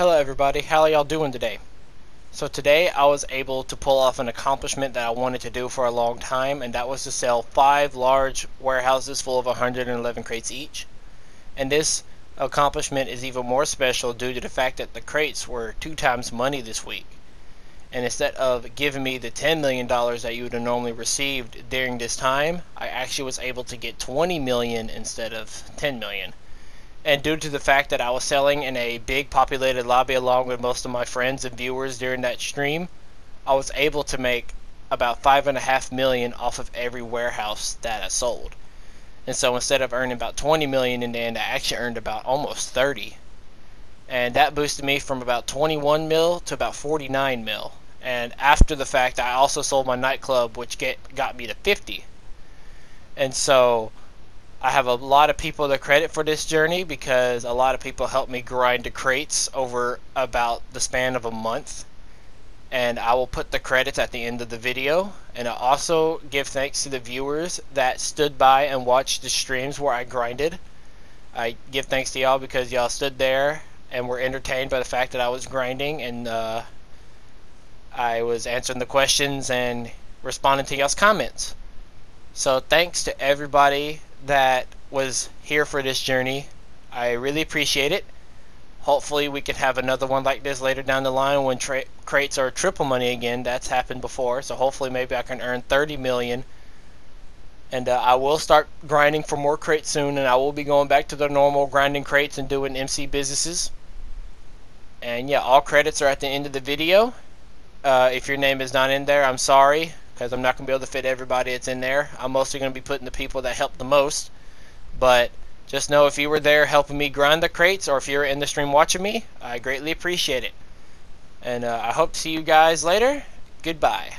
Hello everybody, how are y'all doing today? So today I was able to pull off an accomplishment that I wanted to do for a long time and that was to sell 5 large warehouses full of 111 crates each. And this accomplishment is even more special due to the fact that the crates were two times money this week. And instead of giving me the $10 million that you would have normally received during this time, I actually was able to get 20 million instead of 10 million and due to the fact that I was selling in a big populated lobby along with most of my friends and viewers during that stream, I was able to make about five and a half million off of every warehouse that I sold. And so instead of earning about 20 million in the end, I actually earned about almost 30. And that boosted me from about 21 mil to about 49 mil. And after the fact, I also sold my nightclub, which get got me to 50. And so I have a lot of people to credit for this journey because a lot of people helped me grind the crates over about the span of a month. And I will put the credits at the end of the video. And I also give thanks to the viewers that stood by and watched the streams where I grinded. I give thanks to y'all because y'all stood there and were entertained by the fact that I was grinding and uh, I was answering the questions and responding to y'all's comments. So thanks to everybody that was here for this journey. I really appreciate it. Hopefully, we can have another one like this later down the line when tra- crates are triple money again. That's happened before, so hopefully, maybe I can earn 30 million. And uh, I will start grinding for more crates soon, and I will be going back to the normal grinding crates and doing MC businesses. And yeah, all credits are at the end of the video. Uh, if your name is not in there, I'm sorry because I'm not going to be able to fit everybody that's in there. I'm mostly going to be putting the people that help the most. But just know if you were there helping me grind the crates or if you're in the stream watching me, I greatly appreciate it. And uh, I hope to see you guys later. Goodbye.